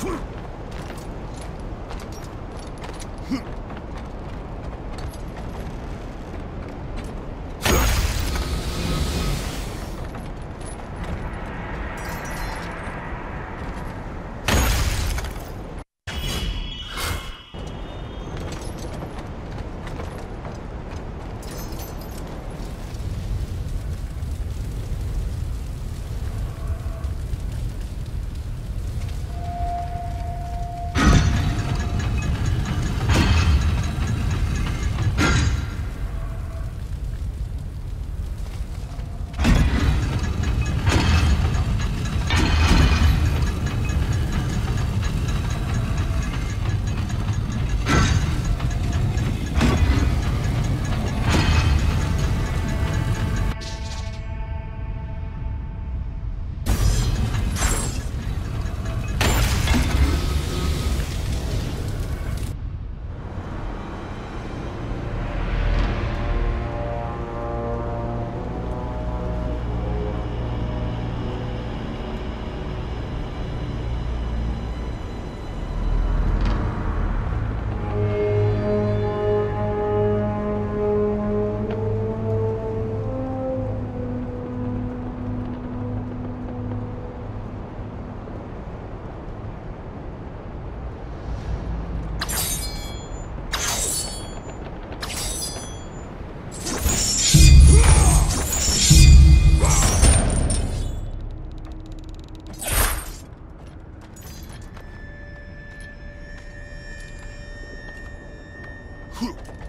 哼 Huh.